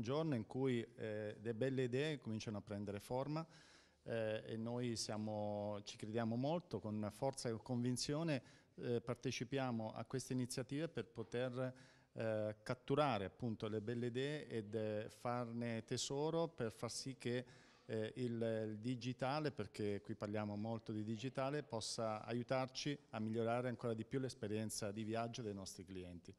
un giorno in cui eh, le belle idee cominciano a prendere forma eh, e noi siamo, ci crediamo molto, con forza e convinzione eh, partecipiamo a queste iniziative per poter eh, catturare appunto le belle idee ed eh, farne tesoro per far sì che eh, il, il, digitale, perché qui parliamo molto di digitale, possa aiutarci a migliorare ancora di più l'esperienza di viaggio dei nostri clienti.